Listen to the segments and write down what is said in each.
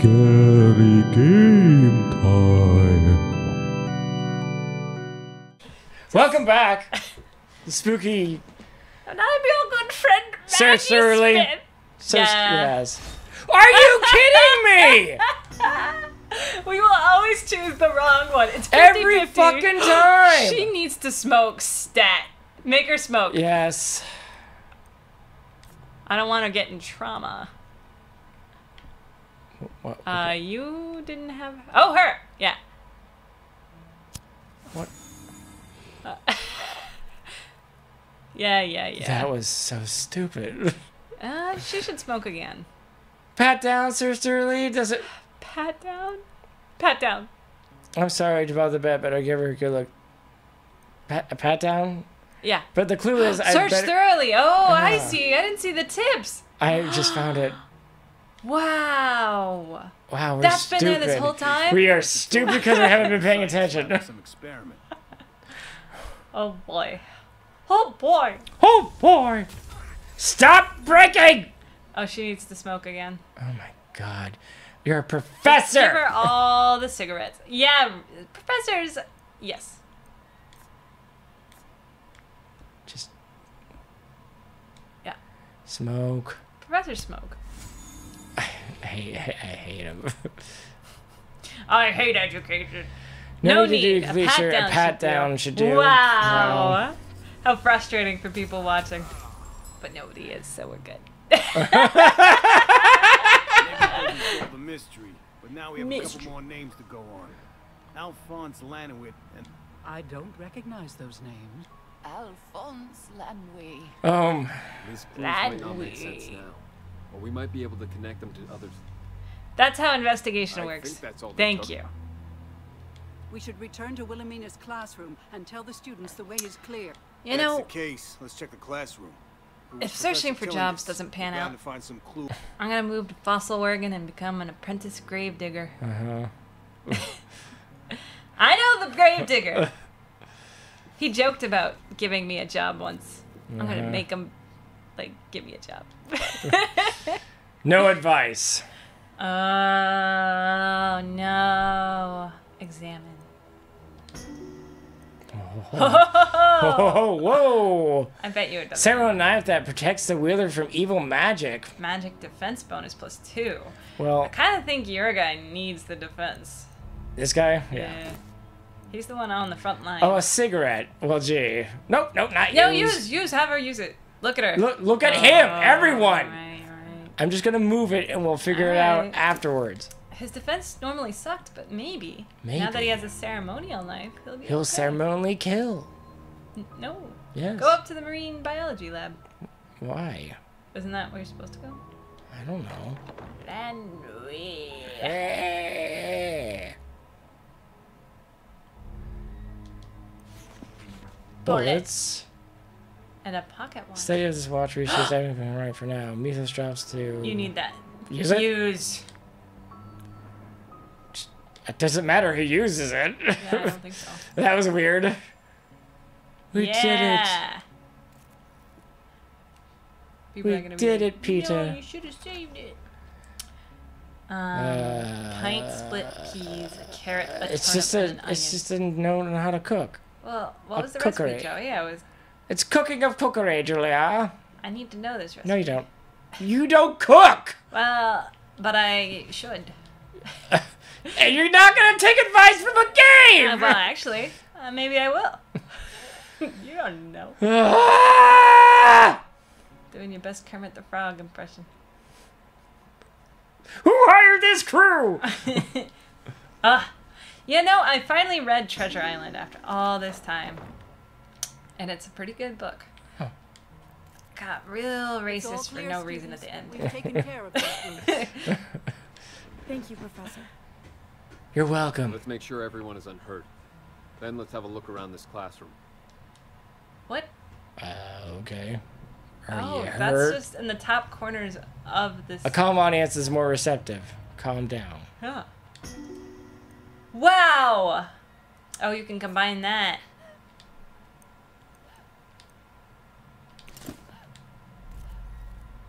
Scary game time. Welcome back. the spooky. And I'm your good friend, Sir Maggie Surly. Smith. So Yeah. yes. Are you kidding me? We will always choose the wrong one. It's 50 Every fucking time. She needs to smoke stat. Make her smoke. Yes. I don't want to get in trauma. What? Uh, you didn't have. Oh, her. Yeah. What? Uh, yeah, yeah, yeah. That was so stupid. Uh, she should smoke again. Pat down, Sir Sturley. Does it? Pat down. Pat down. I'm sorry about the bet, but I give her a good look. Pat, a pat down. Yeah. But the clue is, I Search better- thoroughly. Oh, I Ah. see. I didn't see the tips. I just found it. Wow. Wow, we're That's been stupid. there this whole time? We are stupid because we haven't been paying attention. Some experiment. Oh boy. Oh boy. Oh boy! Stop breaking! Oh, she needs to smoke again. Oh my god, you're a professor! Give professor. her all the cigarettes. Yeah, professors. Yes. Just Yeah. smoke. Professor smoke. I hate, I hate him. I hate education. No No, need to need. do A feature, pat a down, pat should, down do. should do. Wow. How frustrating for people watching. But nobody is, so we're good. Maybe we solved the mystery, but now we have a couple more names to go on. Alphonse Lanowit and I don't recognize those names. Alphonse Lanwy. Um, These might not make sense now, or we might be able to connect them to others. That's how investigation I works. think that's all Thank you. We should return to Wilhelmina's classroom and tell the students the way is clear. You that's know, the case. Let's check the classroom. If searching for jobs doesn't pan out- to find some clue. I'm gonna move to Fossil, Oregon and become an apprentice gravedigger. uh-huh. I know the gravedigger. he joked about giving me a job once. I'm gonna Uh-huh. make him, like, give me a job. No advice. Oh no! Examine. Oh, whoa! I bet you it doesn't. Knife oh that protects the wielder from evil magic. Magic defense bonus plus two. Well, I kind of think your guy needs the defense. this guy? Yeah. He's the one on the front line. Oh, a cigarette. Well, gee. Nope, nope, not you. no, use, use, have her use it. Look at her. Look, look at him, Oh, everyone. Right, right. I'm just gonna move it and we'll figure it out afterwards. His defense normally sucked, but maybe. Maybe. Now that he has a ceremonial knife, he'll be He'll okay. ceremonially kill. N- No. Yes. Go up to the marine biology lab. Why? Isn't that where you're supposed to go? I don't know. Landry. Eh. Bullets. Bullets. And a pocket watch. Study of this watch reaches everything right for now. Mythos drops to. You need that. Use it? Use. It doesn't matter who uses it. Yeah, I don't think so. that was weird. We did it. People We gonna did it, Peter." No, you should have saved it. Um, Uh, pint split peas, a carrot, a It's just a. an onion. It's just a knowing how to cook. Well, what a was the cookery. recipe, Joey? I was. It's cooking of cookery, Julia. I need to know this recipe. No, you don't. You don't cook, Well, but I should. and you're not gonna take advice from a game. Uh, well, actually, uh, maybe I will. you don't know. Ah! Doing your best Kermit the Frog impression. Who hired this crew? Ah, you know, I finally read Treasure Island after all this time, and it's a pretty good book. Huh. Got real It's all racist for clear, no reason at the end. We've taken care of that. Thank you, Professor. You're welcome. Let's make sure everyone is unhurt. Then let's have a look around this classroom. What? Uh, okay. Are oh, you that's hurt? just in the top corners of this. A calm audience is more receptive. Calm down. Huh. Wow! Oh, you can combine that.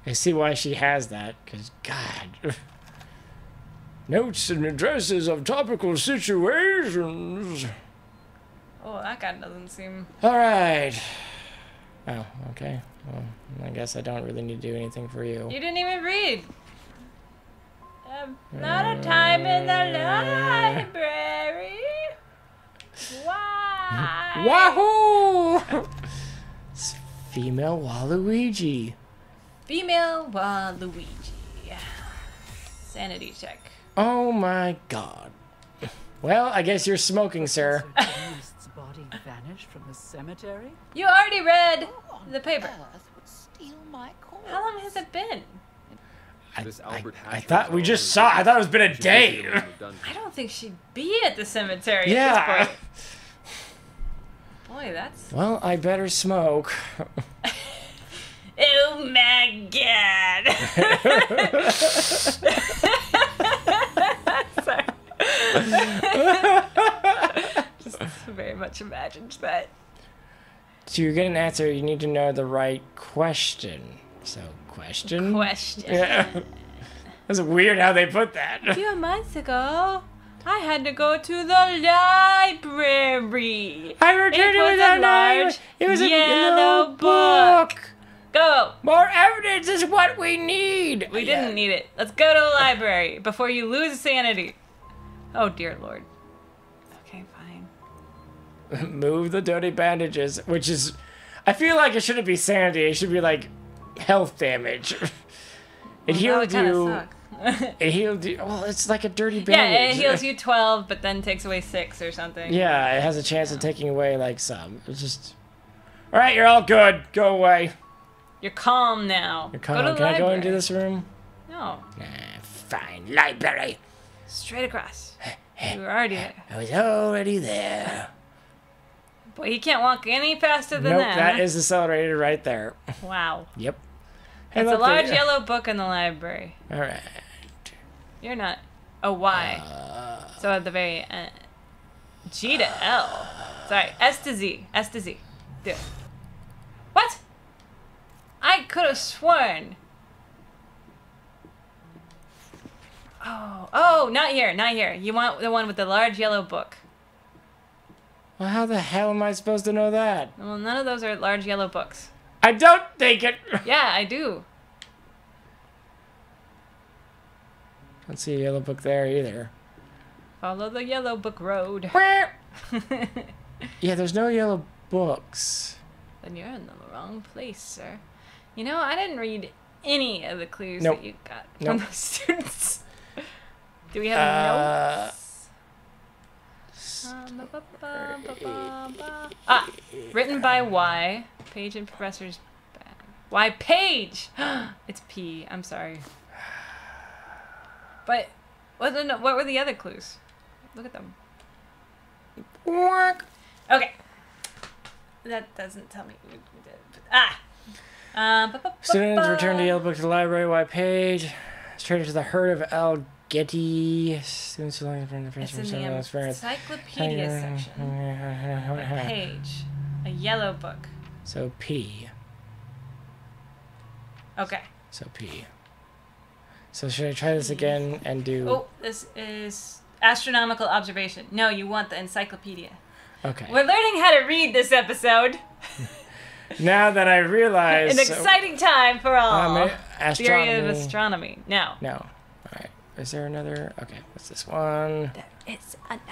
I see why she has that, because, God. Notes and addresses of topical situations. Oh, that guy doesn't seem. All right. Oh, okay. Well, I guess I don't really need to do anything for you. You didn't even read. Um, not a time in the library. Why? Wahoo! it's female Waluigi. Female Waluigi. Sanity check. Oh my god. Well, I guess you're smoking, sir. Body vanished from the cemetery? You already read the paper. earth would steal my corpse? How long has it been? I, I- I thought we just saw. I thought it was been a day. busy over the dungeon. I don't think she'd be at the cemetery Yeah. at this point. Boy, that's. Well, I better smoke. Oh my god! Sorry. Just very much imagined that. to get an answer, you need to know the right question. So, question. Question. Yeah. That's weird how they put that. A few months ago, I had to go to the library. I returned It it was a large. It was a yellow yellow book. Go! More evidence is what we need. We didn't need it. Let's go to the library before you lose sanity. Oh dear lord. Okay, fine. Move the dirty bandages, which is, I feel like it shouldn't be sanity. It should be like health damage. It would healed you. suck. It healed you. Well, it's like a dirty bandage. yeah, it heals you 12, but then takes away 6 or something. Yeah, it has a chance of taking away like some. It's just. All right, you're all good. Go away. You're calm now. You're Go calm. to the Can I go into this room? No, Nah, fine. Library. straight across. You were already there. I was already there. Boy, he can't walk any faster than nope, that. that is accelerated right there. Wow. Yep. Hey, It's a large they- yellow book in the library. All right. You're not. Oh, why? Uh. so at the very end. G to L. Sorry, S to Z. S to Z. Do it. What? I could have sworn. Oh, oh, not here, not here. You want the one with the large yellow book. Well, how the hell am I supposed to know that? Well, none of those are large yellow books. I don't think it. Yeah, I do. Don't see a yellow book there either. Follow the yellow book road. Yeah, there's no yellow books. Then you're in the wrong place, sir. You know, I didn't read any of the clues Nope. that you got Nope. from the students. Do we have Uh, notes? Um, ba- ba- ba. Ah, written by Y. Page and Professor's bag. Y Page! it's P. I'm sorry. But what, the- what were the other clues? Look at them. Okay. That doesn't tell me. Ah! Um, ba- Students return the yellow book to the library. White page. Straight to the herd of Al Getty. Students who learn from the French It's in the encyclopedia section. a Page. A yellow book. So P. Okay. So P. So should I try this again and do? Oh, this is astronomical observation. No, you want the encyclopedia. Okay. We're learning how to read this episode. Now that I realize. An exciting time for all. Um, Theory of astronomy. astronomy. No. No. All right. Is there another? Okay. What's this one? There is another.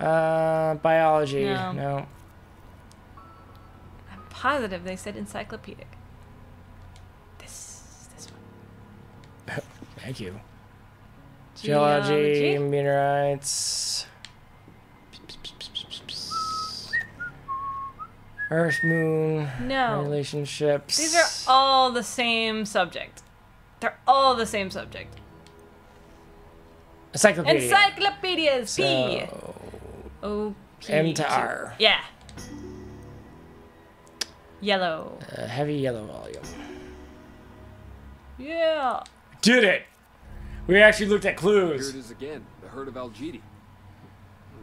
Uh, biology. No. no. I'm positive they said encyclopedic. This, this one. Thank you. Geology, Geology. meteorites. Earth, moon, No. relationships. These are all the same subject. They're all the same subject. encyclopedia. Encyclopedias. P. So, O. P. M to Q. R. Yeah. Yellow. a heavy yellow volume. Yeah. Did it! We actually looked at clues. Here clues. it is again, the herd of Algidi.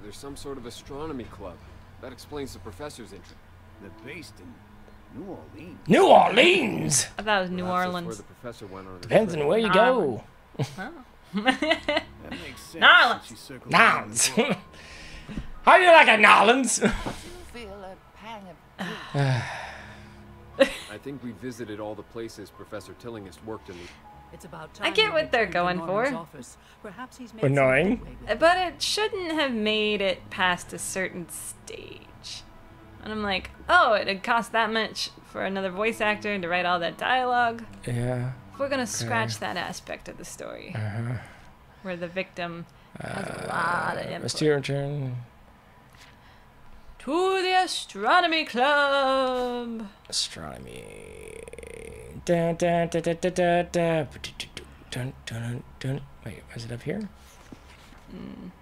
There's some sort of astronomy club. That explains the professor's entry. They're based in New Orleans. New Orleans. I thought it was New Perhaps Orleans. where the professor went on Depends trip. on where you Um, go. That makes since Nolans. she circled around in Nolans. How do you like a Nolans? Feel a pang of I think we visited all the places Professor Tillinghast worked in. It's about I get what they're going for. Perhaps he's made Annoying. some headway with But it shouldn't have made it past a certain stage. And I'm like, oh, it'd cost that much for another voice actor to write all that dialogue. yeah. We're gonna scratch that aspect of the story, Uh-huh. where the victim has a lot of input. student return. To the astronomy club. Astronomy. Dun, dun, dun, dun, dun, dun, dun. Dun, dun, dun. Wait, is it up here?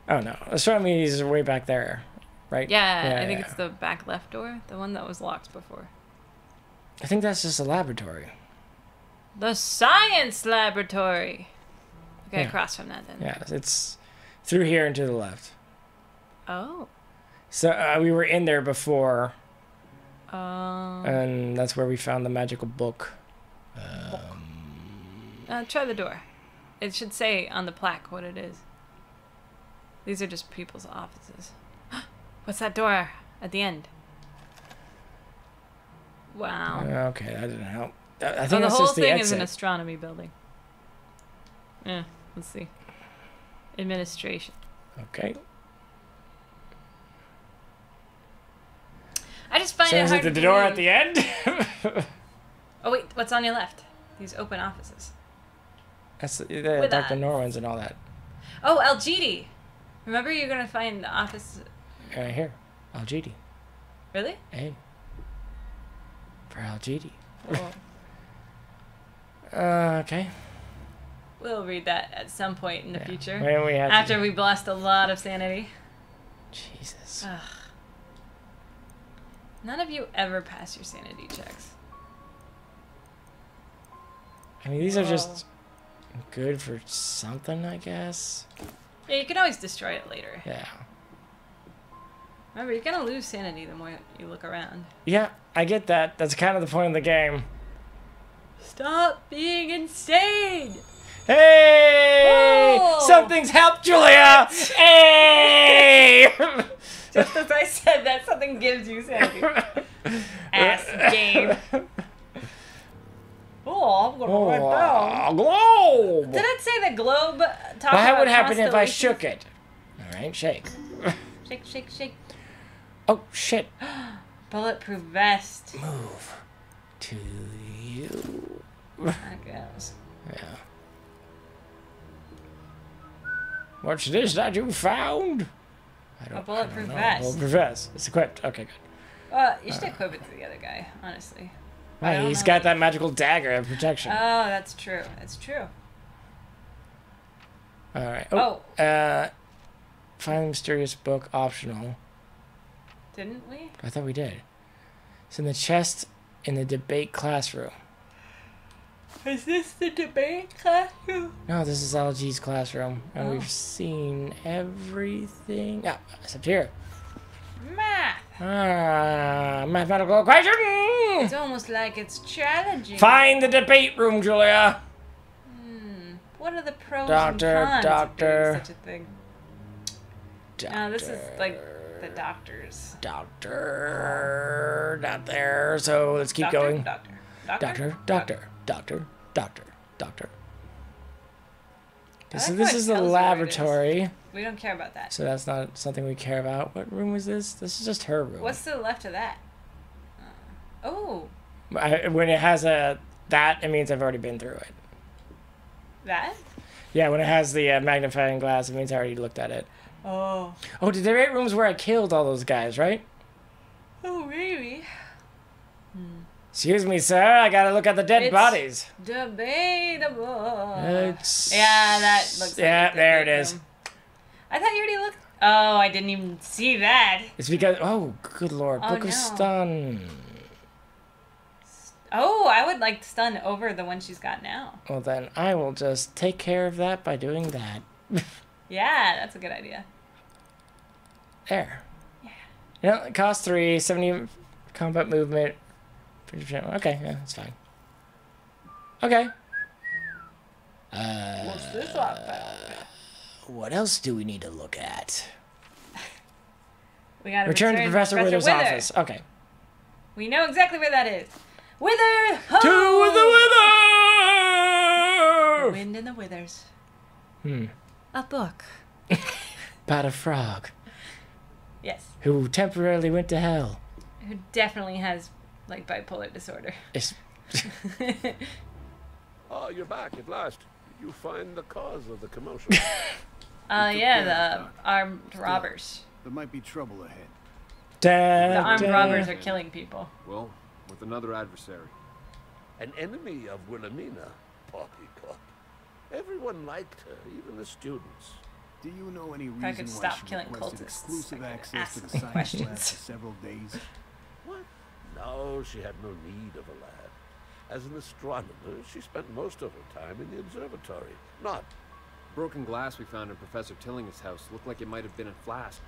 Oh no, astronomy is way back there, right? Yeah, I think yeah. it's the back left door, the one that was locked before. I think that's just a laboratory. The science laboratory. Okay, Yeah. across from that then. Yeah, it's through here and to the left. Oh. So uh, we were in there before, Um. and that's where we found the magical book. Uh, try the door. It should say on the plaque what it is. These are just people's offices. What's that door at the end? Wow. Uh, okay, that didn't help. I think So the whole just the thing is an astronomy building. Yeah, let's see. Administration. Okay. I just find So it hard it the door at the end? Oh wait, what's on your left? These open offices. That's the, the Dr. Norwins and all that. Oh, Algidi. Remember, you're gonna find the office. Right here. Algidi. Really? Hey. For Algidi. Well, Uh, okay. we'll read that at some point in the Yeah. future. When we have After we blast a lot of sanity. Jesus. Ugh. None of you ever pass your sanity checks. I mean, these are just good for something, I guess. Yeah, you can always destroy it later. Yeah. Remember, you're gonna lose sanity the more you look around. Yeah, I get that. That's kind of the point of the game. Stop being insane! Hey! Whoa! Something's helped, Julia! hey! Just as I said that, something gives you sanity. Ass game. Oh, I'm gonna write down. Oh, globe! Did it say the globe? Talk What about would happen if I shook it? Alright, shake. Shake, shake, shake. Oh, shit. Bulletproof vest. Move to you. I guess. Yeah. What's this that you found? I don't, A bulletproof I don't vest. Bulletproof vest. It's equipped. Okay, good. Well, you should equip it to the other guy, honestly. Right, he's got that magical dagger of protection. Oh, that's true. That's true. All right. Oh. Uh, find mysterious book optional. Didn't we? I thought we did. It's in the chest in the debate classroom. Is this the debate classroom? No, this is LG's classroom, and Oh. we've seen everything. Yeah, except here. Math. Ah, mathematical equation. It's almost like it's challenging. Find the debate room, Julia. What are the pros Doctor, and cons doctor. of doing such a thing? No, this is like the doctors. Doctor, not there. So let's keep Doctor? going. Doctor. Doctor, doctor, doctor, doctor, doctor. I So this is the tells you where it is. laboratory. We don't care about that. So that's not something we care about. What room is this? This is just her room. What's to the left of that? Uh, oh, I, when it has a that, it means I've already been through it. that? Yeah, when it has the uh, magnifying glass, it means I already looked at it. Oh. Oh, did there eight rooms where I killed all those guys, right? Oh, really? Excuse me, sir. I gotta look at the dead It's- bodies. Debatable. It's- yeah, that looks. Yeah, like there it is. room. I thought you already looked. Oh, I didn't even see that. It's because oh, good lord, Oh, Book of no. Stun. Oh, I would like stun over the one she's got now. Well then, I will just take care of that by doing that. Yeah, that's a good idea. There. Yeah. You know, it costs three, 70 combat movement. 50%. Okay, yeah, that's fine. Okay. What's this one? what else do we need to look at? We gotta Return to Professor Wither's Wither. office. Okay. We know exactly where that is. Wither! To the The Wind and the Withers. Hmm. A book. About a frog Yes. who temporarily went to hell. Who definitely has like bipolar disorder. It's, Ah, you're back at last. You find the cause of the commotion? Uh yeah, care of the armed robbers. There might be trouble ahead. The armed da. robbers are killing people. Well, with another adversary. An enemy of Wilhelmina, Poppycock. Everyone liked her, even the students. Do you know any reason I could why she killing requested cultists, exclusive access to the science questions. lab for several days? What? No, she had no need of a lab. As an astronomer, she spent most of her time in the observatory. Not Broken glass we found in Professor Tilling's house looked like it might have been a flask.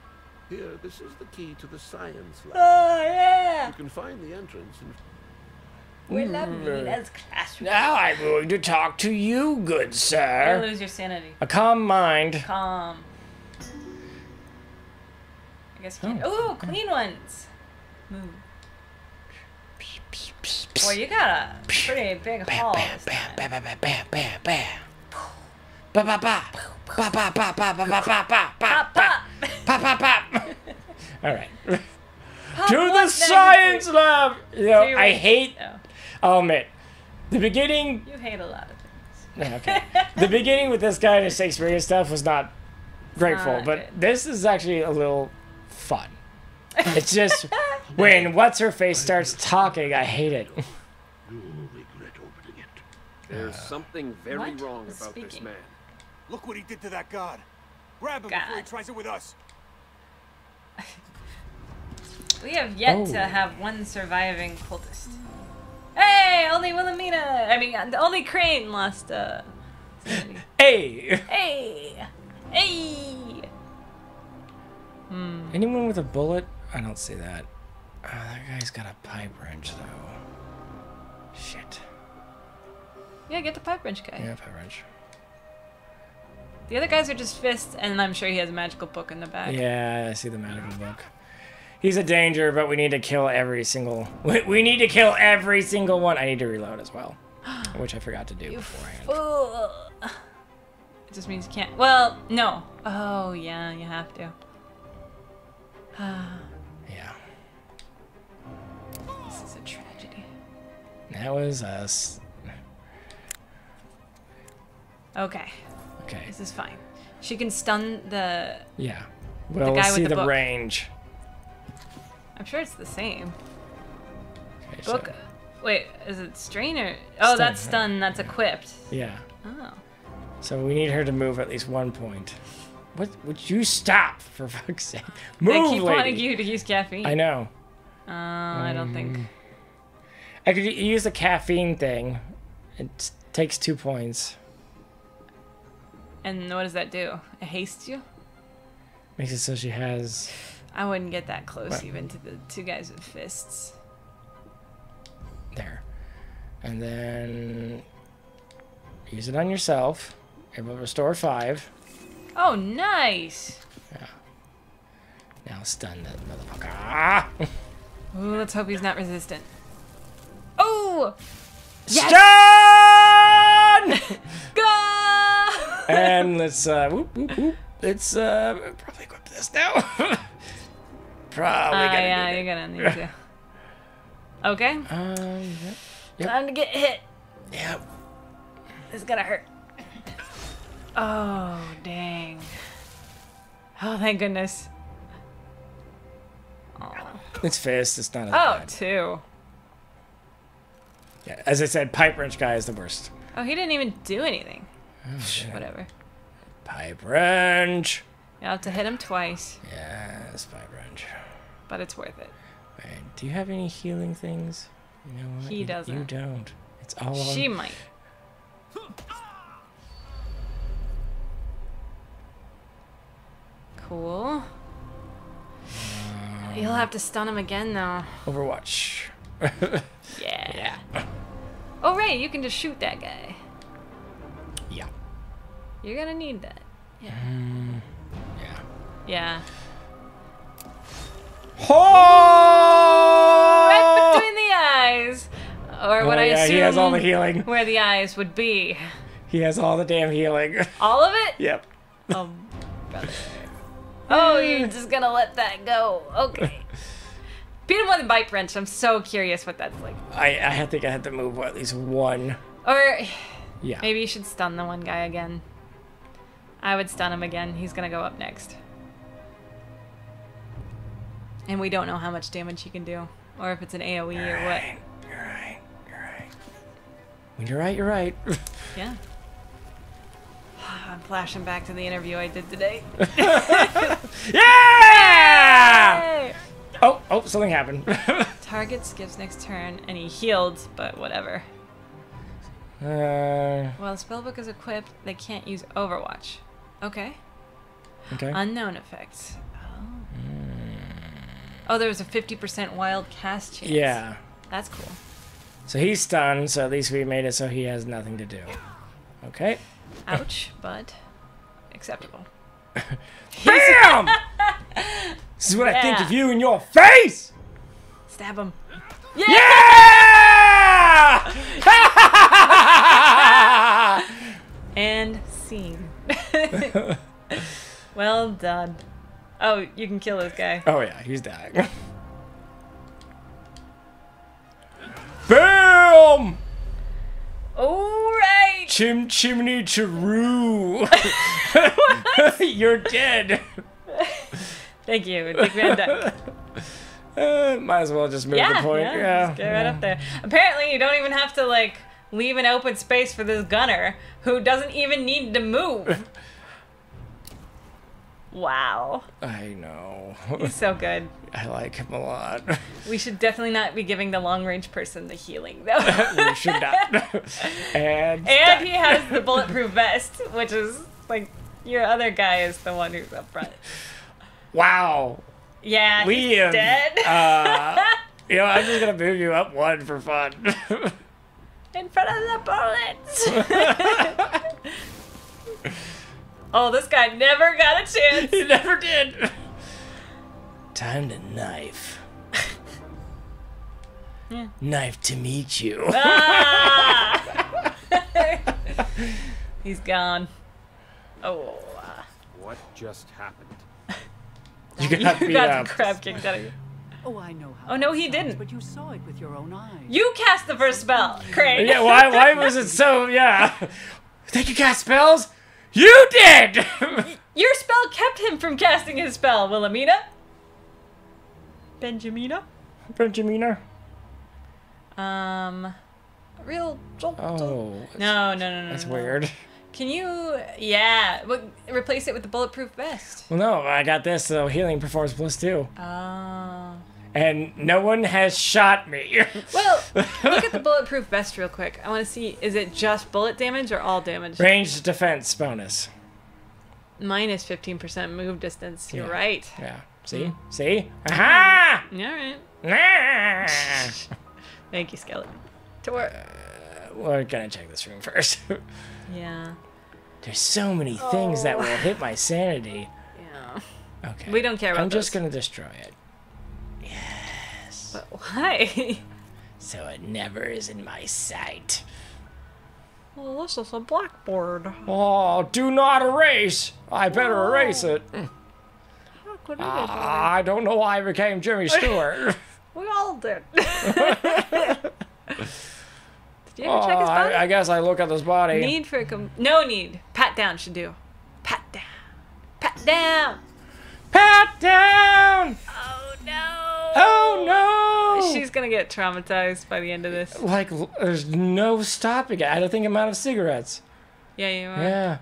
here. This is the key to the science lab. Oh yeah! You can find the entrance in Wilhelmina's classroom. Now I'm going to talk to you, good Don't sir. lose your sanity. A calm mind. Calm. I guess you can. Ooh, clean ones. Move. Boy, you got a pretty big haul. Bam, this bam, time. bam, bam, bam, bam, bam. Ba ba ba. Ba ba ba ba ba ba ba ba ba Pop, pop. ba ba ba. All right. Pop To the science lab. You know, I hate. Oh, Oh, I'll admit, the beginning. you hate a lot of things. Okay. the beginning with this guy and his Shakespearean stuff was not grateful, not but good. this is actually a little fun. It's just when what's her face starts talking, I hate it. You'll regret opening it. There's something very What? wrong Who's about this man. Look what he did to that god. Grab him before he tries it with us. We have yet Oh. to have one surviving cultist. Hey, only Wilhelmina. I mean, only Crane lost. Uh. Hey, hey, hey. anyone with a bullet? I don't see that. Oh, that guy's got a pipe wrench though. Shit. Yeah, get the pipe wrench guy. Yeah, pipe wrench. The other guys are just fists, and I'm sure he has a magical book in the back. Yeah, I see the magical book. He's a danger, but we need to kill every single. We, we need to kill every single one. I need to reload as well, which I forgot to do beforehand. Fool. It just means you can't. Well, no. Oh, yeah, you have to. Yeah, This is a tragedy. that was us. Okay, Okay. this is fine. She can stun the. Yeah. Well, let's with see the the, range. I'm sure it's the same. Okay, so- Book. Wait, is it strain or? Oh, Stun, that's right? stun. That's equipped. yeah. Oh. So we need her to move at least one point. What? Would you stop for fuck's sake? Move, keep lady. wanting you to use caffeine. I know. Uh, I don't think. I could use the caffeine thing. It takes two points. And what does that do? It hastes you? Makes it so she has. I wouldn't get that close What? even to the two guys with fists. There. And then. Use it on yourself. It will restore five. Oh, nice. Yeah. Now stun that motherfucker. Ah! Ooh, let's hope he's not resistant. Oh! Stun! Go! and let's uh whoop whoop whoop. Let's uh probably equip this now. probably Ah, gonna yeah, you're gonna need to. Okay. Um, yep. Yep. time to get hit. yep. This is gonna hurt. Oh, dang. Oh, thank goodness. Oh. It's fist. It's not as Oh, bad. two. Yeah, as I said, pipe wrench guy is the worst. Oh, he didn't even do anything. Oh, Whatever. Pipe wrench. You have to hit him twice, Yes, pipe wrench. but it's worth it. Right. Do you have any healing things? You know what? He You- doesn't. You don't. It's all on. She might. Cool. Um, You'll have to stun him again, though. Overwatch. Yeah. Yeah. Oh, right, you can just shoot that guy. yeah. You're gonna need that. Yeah. Yeah. Yeah. Oh! Right between the eyes. Or what Oh, I yeah, assume he has all the healing. where the eyes would be. He has all the damn healing. All of it? yep. Um, brother. Oh, you're just gonna let that go. Okay. Beat him with a bite wrench. I'm so curious what that's like. I, I think I had to move at least one. Or Yeah. maybe you should stun the one guy again. I would stun him again. He's gonna go up next. And we don't know how much damage he can do. Or if it's an AoE or what. You're right. You're right. When you're right, you're right. Yeah. I'm flashing back to the interview I did today. yeah! Hey! Oh, oh, something happened. Target skips next turn, and he healed, but whatever. uh, While spellbook is equipped, they can't use Overwatch. Okay. okay. Unknown effects. Oh. There was a 50% wild cast chance. yeah. That's cool. So he's stunned, so at least we made it so he has nothing to do. Okay. Ouch, but acceptable. BAM! this is what I think of you in your face! Stab him. Yeah! And scene. well done. Oh, you can kill this guy. oh yeah, he's dying. BAM! Alright! Chim chimney chiroo. You're dead. Thank you, Dick Van Dyke. Uh, might as well just move Yeah, the point. yeah, Yeah. just get right up there. Apparently, you don't even have to like leave an open space for this gunner who doesn't even need to move. wow, I know. he's so good. I like him a lot. We should definitely not be giving the long range person the healing though. we should not. and and he has the bulletproof vest, which is like your other guy is the one who's up front. wow. Yeah, We he's dead uh, you know, I'm just gonna move you up one for fun. in front of the bullets. Oh, this guy never got a chance. he never did. Time to knife. Yeah. Knife to meet you. Ah! He's gone. Oh, uh, What just happened? you got you got the crap kicked out of you. Oh, I know how. Oh, no, he sounds, didn't. But you saw it with your own eyes. You cast the first spell, Craig. Yeah, why? Why was it so? Yeah. Think you cast spells? You did. Your spell kept him from casting his spell, Wilhelmina. Benjamina. Benjamina. Um, real. Oh, No, no, no, no. that's no. weird. Can you? Yeah, but replace it with the bulletproof vest. Well, no, I got this. So healing performs plus two, Oh. And no one has shot me. Well, look at the bulletproof vest real quick. I want to see. Is it just bullet damage or all damage? Ranged defense bonus. Minus Minus fifteen percent move distance. You're Yeah. right. Yeah. See? Mm. See? Aha! All right. Nah! Thank you, skeleton. Tor. Uh, we're gonna check this room first. Yeah. There's so many things that will oh. hit my sanity. Yeah. Okay. We don't care about I'm just gonna destroy it. But why? So it never is in my sight. well, this is a blackboard. Oh, do not erase! I better oh. erase it. How could it I don't know why I became Jimmy Stewart. We all did. did you ever oh, check his oh, body? I, I guess I look at this body. Need for a com- no need. Pat down should do. Pat down. Pat down. Pat down! Oh no. Oh no! She's gonna get traumatized by the end of this. like, there's no stopping it. I don't think I'm out of cigarettes. Yeah, you are. Yeah.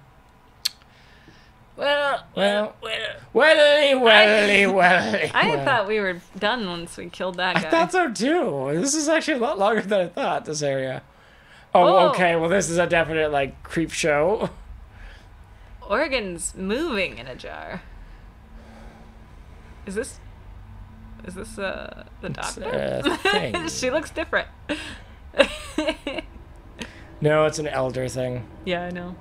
Well, Well, well. welly, welly, welly. I well. thought we were done once we killed that guy. I thought so too. This is actually a lot longer than I thought. This area. Oh, Oh. okay. Well, this is a definite like creep show. Organs moving in a jar. Is this? Is this uh the doctor? Thing. she looks different. no, it's an elder thing. yeah, I know.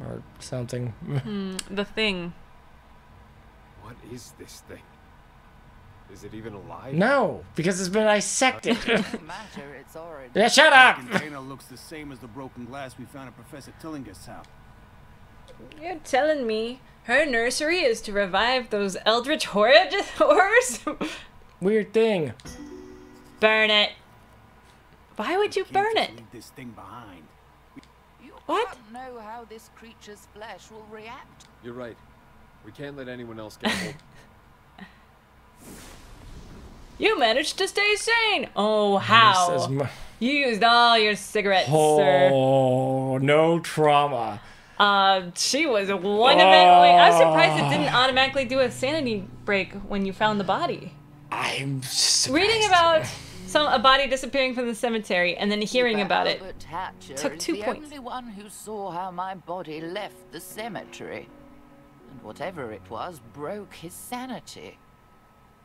or something. The thing. What is this thing? Is it even alive? no, because it's been dissected. Matter its origin. yeah, shut up. The container looks the same as the broken glass we found at Professor Tillinghast's house. You're telling me her nursery is to revive those eldritch horrid horrors? Weird thing. burn it. Why would you burn it? Leave this thing behind. You What? can't know how this creature's flesh will react. You're right. We can't let anyone else get hold. You managed to stay sane. Oh, how? You used all your cigarettes, sir. Oh, no trauma. Uh, she was one of it. Wait, I'm surprised it didn't automatically do a sanity break when you found the body. I'm surprised. Reading about some a body disappearing from the cemetery and then hearing But about it. Hatcher took is two the points. only one who saw how my body left the cemetery. And whatever it was broke his sanity.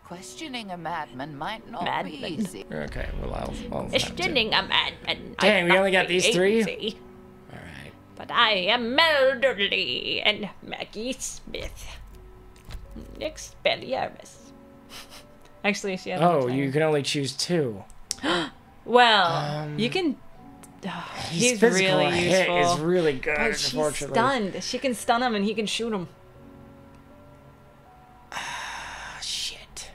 Questioning a madman might not Madman. be easy. Okay, well, I'll. I'll Questioning a madman. Dang, we only got these three? easy, All right. But I am Mel Dudley and Maggie Smith. Next, Expelliarmus. Actually, she has. Oh, you can only choose two. Well, you can. His he's really hit useful. is really good, But she's unfortunately. stunned. She can stun him and he can shoot him. Ah, shit.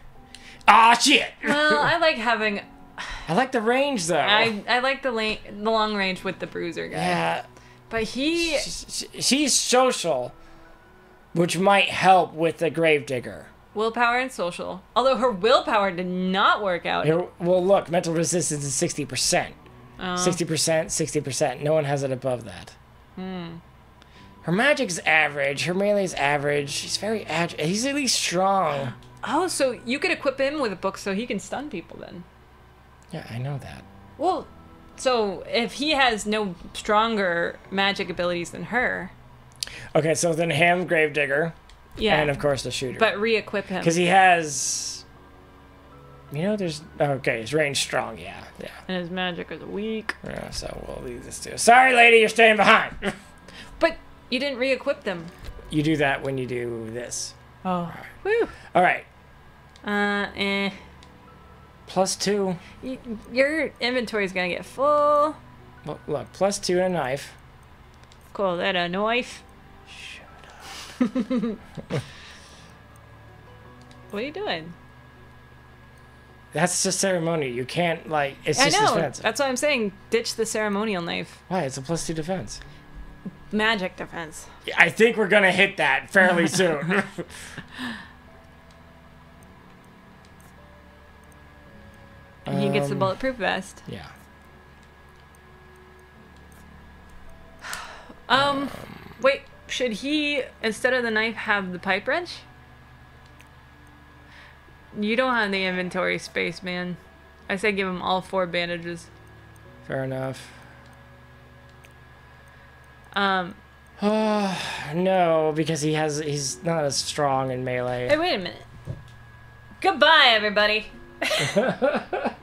Ah, shit. Well, I like having. I like the range though. I I like the lane, the long range with the bruiser guy. yeah. But he. She's, social, which might help with the gravedigger. Willpower and social. Although her willpower did not work out. Well, look, mental resistance is sixty percent. Oh. Sixty percent, sixty percent. No one has it above that. Hmm. Her magic's average. Her melee's average. She's very agile. He's at least strong. Oh, so you could equip him with a book so he can stun people then. Yeah, I know that. Well, so if he has no stronger magic abilities than her, Okay, so then him, gravedigger, yeah. and of course the shooter. but re-equip him. Because he has. You know, there's. Okay, his range strong, yeah. Yeah. and his magic is weak. yeah so we'll leave this to. Sorry, lady, you're staying behind. But you didn't re-equip them. you do that when you do this. Oh. Woo. All right. Uh, eh. Plus two. Y- your inventory's gonna get full. Look, look, plus two and a knife. Call that a knife. Shut up. what are you doing? That's just ceremonial. You can't, like, it's I just know. defensive. That's why I'm saying ditch the ceremonial knife. Why? It's a plus two defense. Magic defense. I think we're going to hit that fairly soon. He gets the Um, bulletproof vest. yeah. Um, wait. Should he instead of the knife have the pipe wrench? You don't have the inventory space, man. I say give him all four bandages. Fair enough. Um, no, because he has he's not as strong in melee. hey, wait a minute. Goodbye, everybody.